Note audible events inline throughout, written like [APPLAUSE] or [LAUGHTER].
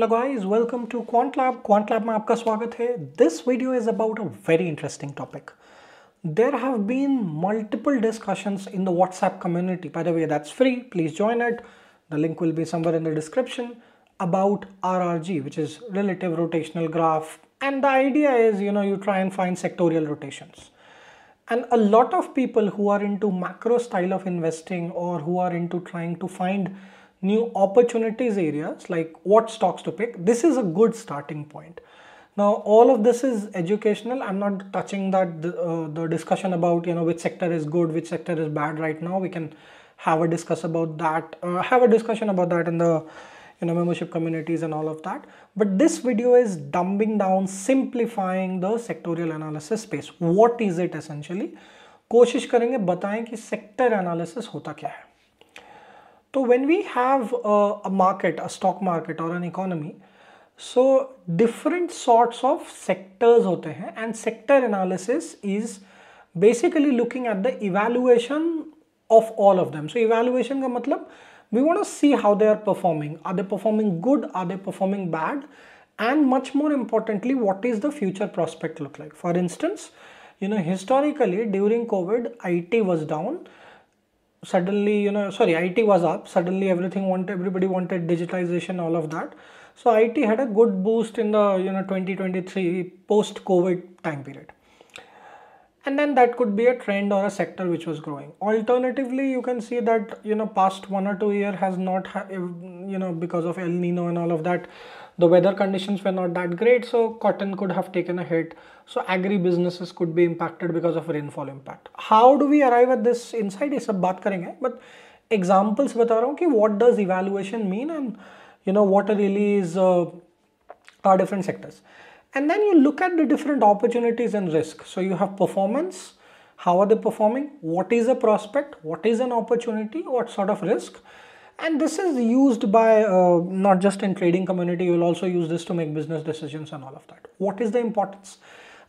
Hello guys, welcome to QuantLab. QuantLab में आपका स्वागत है. This video is about a very interesting topic. There have been multiple discussions in the WhatsApp community. By the way, that's free. Please join it. The link will be somewhere in the description about RRG, which is relative rotational graph. And the idea is, you know, you try and find sectorial rotations. And a lot of people who are into macro style of investing or who are into trying to find new opportunities areas like what stocks to pick this is a good starting point now all of this is educational i'm not touching that uh, the discussion about you know which sector is good which sector is bad right now we can have a discuss about that uh, have a discussion about that in the you know membership communities and all of that but this video is dumbing down simplifying the sectorial analysis space what is it essentially कोशिश करेंगे बताएं कि sector analysis होता क्या है so when we have a, a market, a stock market or an economy, so different sorts of sectors and sector analysis is basically looking at the evaluation of all of them. So evaluation ka matlab we want to see how they are performing. Are they performing good? Are they performing bad? And much more importantly, what is the future prospect look like? For instance, you know, historically during COVID, IT was down suddenly you know sorry it was up. Suddenly everything wanted everybody wanted digitization all of that. So it had a good boost in the you know 2023 post covid time period. And then that could be a trend or a sector which was growing. Alternatively you can see that you know past one or two year has not you know because of el nino and all of that the weather conditions were not that great so cotton could have taken a hit. So agri businesses could be impacted because of rainfall impact. How do we arrive at this insight? is ab baat karenge but examples bata raha hu ki what does evaluation mean and you know what really is uh, our different sectors. And then you look at the different opportunities and risk. So you have performance. How are they performing? What is a prospect? What is an opportunity? What sort of risk? And this is used by uh, not just in trading community you will also use this to make business decisions and all of that. What is the importance?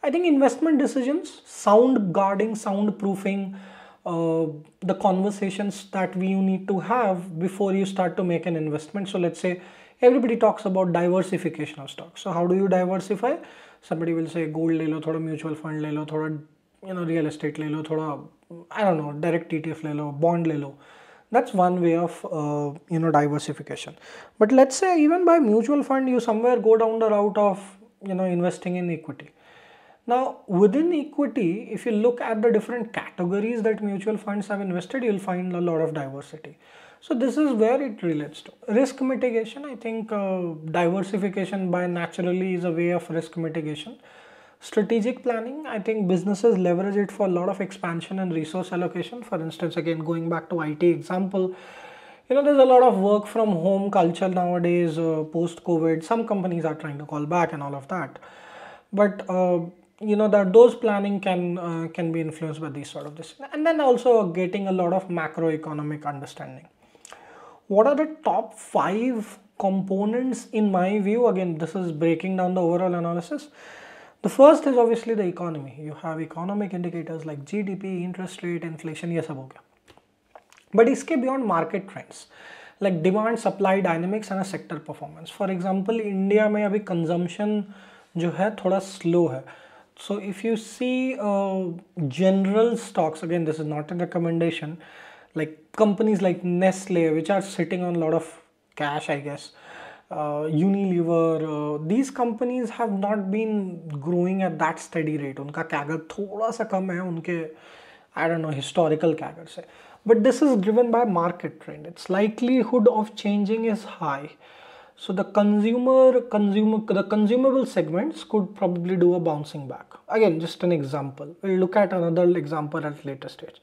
I think investment decisions sound guarding sound proofing uh, the conversations that we need to have before you start to make an investment. So let's say everybody talks about diversification of stocks. So how do you diversify? Somebody will say gold le lo thoda mutual fund le lo thoda you know real estate le lo thoda i don't know direct etf le lo bond le lo that's one way of uh, you know diversification. But let's say even by mutual fund you somewhere go down the route of you know investing in equity. Now within equity if you look at the different categories that mutual funds have invested you'll find a lot of diversity. So this is where it relates to. Risk mitigation i think uh, diversification by naturally is a way of risk mitigation strategic planning i think businesses leverage it for a lot of expansion and resource allocation. For instance again going back to it example you know there's a lot of work from home culture nowadays uh, post covid some companies are trying to call back and all of that. But uh, you know that those planning can uh, can be influenced by these sort of this and then also getting a lot of macroeconomic understanding. What are the top five components in my view? Again this is breaking down the overall analysis the first is obviously the economy. You have economic indicators like GDP, interest rate, inflation, ये सब हो गया But इसके beyond market trends like demand supply dynamics and a sector performance. For example, India में अभी consumption जो है थोड़ा slow है. So if you see uh, general stocks, again this is not a recommendation, like companies like Nestle which are sitting on a lot of cash I guess uh, Unilever, uh, these companies have not been growing at that steady rate. उनका CAGR थोड़ा सा कम है उनके I don't know historical CAGR से. But this is driven by market trend. Its likelihood of changing is high. So the consumer, consumer, the consumable segments could probably do a bouncing back. Again, just an example. We'll look at another example at later stage.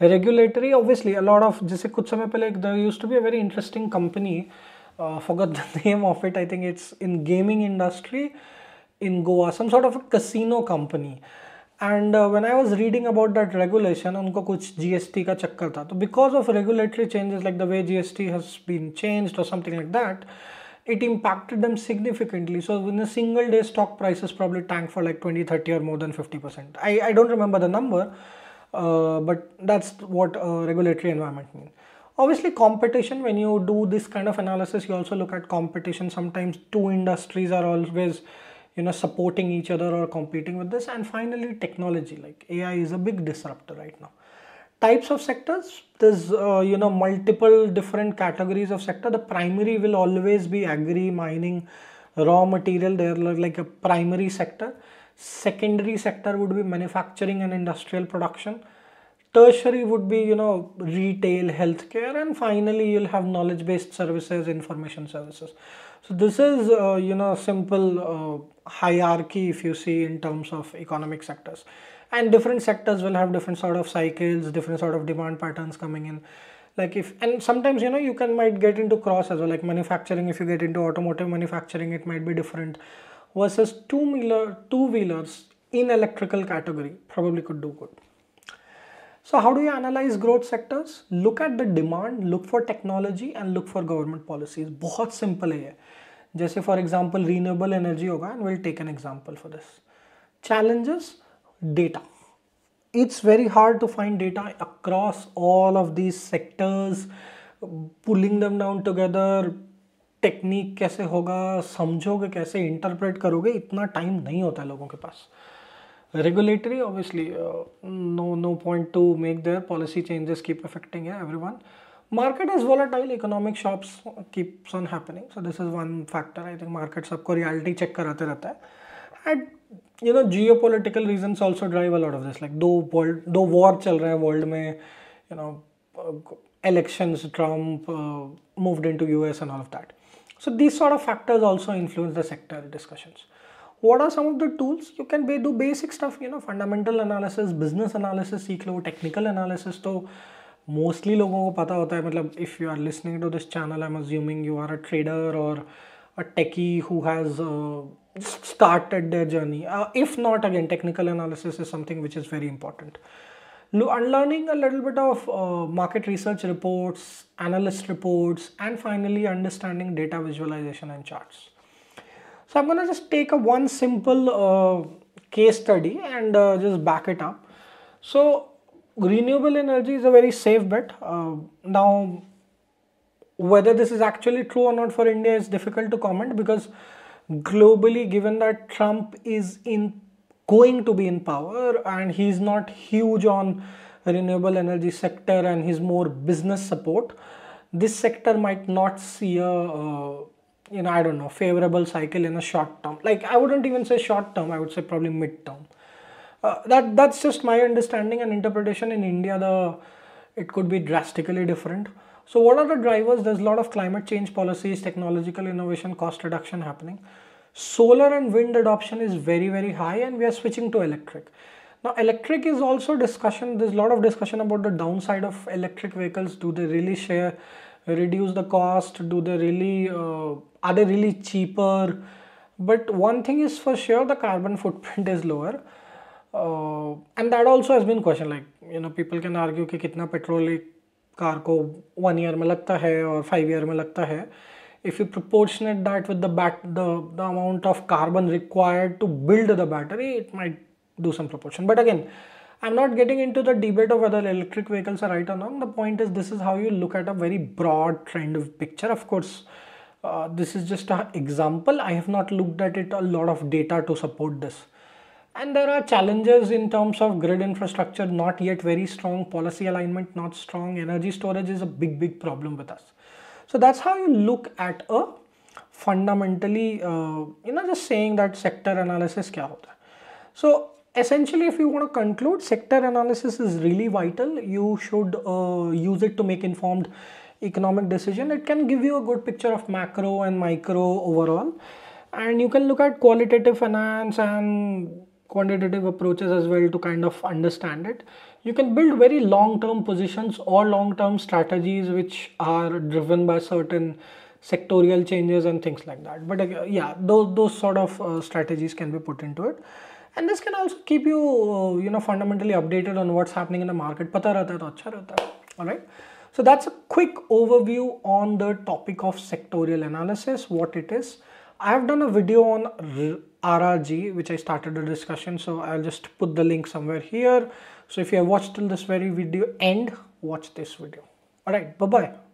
Regulatory, obviously, a lot of जैसे कुछ समय पहले there used to be a very interesting company uh, forgot the [LAUGHS] name of it. I think it's in gaming industry in Goa, some sort of a casino company. And uh, when I was reading about that regulation, उनको कुछ GST का चक्कर था. So because of regulatory changes like the way GST has been changed or something like that, it impacted them significantly. So in a single day, stock prices probably tanked for like 20, 30 or more than 50%. I, I don't remember the number, uh, but that's what uh, regulatory environment means. obviously competition when you do this kind of analysis you also look at competition. Sometimes two industries are always you know supporting each other or competing with this. And finally technology. Like ai is a big disruptor right now. Types of sectors there's uh, you know multiple different categories of sector. The primary will always be agri mining raw material. They're like a primary sector. Secondary sector would be manufacturing and industrial production tertiary would be you know retail healthcare and finally you'll have knowledge based services information services. So this is uh, you know simple uh, hierarchy if you see in terms of economic sectors. And different sectors will have different sort of cycles different sort of demand patterns coming in. Like if and sometimes you know you can might get into cross as well like manufacturing if you get into automotive manufacturing it might be different versus two wheeler two wheelers in electrical category probably could do good so how do you analyze growth sectors? Look at the demand, look for technology and look for government policies. बहुत simple है ये. जैसे for example renewable energy होगा and we'll take an example for this. Challenges, data. It's very hard to find data across all of these sectors. Pulling them down together, technique कैसे होगा समझोगे कैसे interpret करोगे इतना टाइम नहीं होता है लोगों के पास regulatory obviously uh, no no point to make their policy changes keep affecting everyone. Market is volatile. Economic shocks keeps on happening. So this is one factor. I think market sabko reality check karate rata hai. And you know geopolitical reasons also drive a lot of this. Like do world do war chal raha hai world mein you know uh, elections trump uh, moved into us and all of that. So these sort of factors also influence the sector discussions what are some of the tools you can do basic stuff you know fundamental analysis business analysis सीख लो technical analysis तो mostly लोगों को पता होता है मतलब if you are listening to this channel I'm assuming you are a trader or a techie who has uh, started their journey uh, if not again technical analysis is something which is very important unlearning a little bit of uh, market research reports analyst reports and finally understanding data visualization and charts so I'm gonna just take a one simple uh, case study and uh, just back it up. So renewable energy is a very safe bet. Uh, now whether this is actually true or not for India is difficult to comment because globally given that Trump is in going to be in power and he's not huge on renewable energy sector and he's more business support this sector might not see a uh, you know, I don't know, favorable cycle in a short term. Like I wouldn't even say short term, I would say probably mid term. Uh, that that's just my understanding and interpretation. In India, the it could be drastically different. So what are the drivers? There's a lot of climate change policies, technological innovation, cost reduction happening. Solar and wind adoption is very very high, and we are switching to electric. Now electric is also discussion. There's a lot of discussion about the downside of electric vehicles. Do they really share? reduce the cost do they really uh, are they really cheaper but one thing is for sure the carbon [LAUGHS] footprint is lower uh, and that also has been question like you know people can argue कि कितना petrol एक car को one year में लगता है और five year में लगता है if you proportionate that with the bat the, the amount of carbon required to build the battery it might do some proportion but again I'm not getting into the debate of whether electric vehicles are right or wrong. The point is this is how you look at a very broad trend of picture. Of course, uh, this is just an example. I have not looked at it a lot of data to support this. And there are challenges in terms of grid infrastructure, not yet very strong, policy alignment not strong, energy storage is a big, big problem with us. So that's how you look at a fundamentally, uh, you know, just saying that sector analysis kya hota. So essentially if you want to conclude sector analysis is really vital. You should uh, use it to make informed economic decision. It can give you a good picture of macro and micro overall. And you can look at qualitative finance and quantitative approaches as well to kind of understand it. You can build very long term positions or long term strategies which are driven by certain sectorial changes and things like that. But uh, yeah those those sort of uh, strategies can be put into it and this can also keep you uh, you know fundamentally updated on what's happening in the market. All right? So that's a quick overview on the topic of sectorial analysis what it is. I have done a video on rrg which i started a discussion so i'll just put the link somewhere here. So if you have watched till this very video end watch this video. All right, bye bye.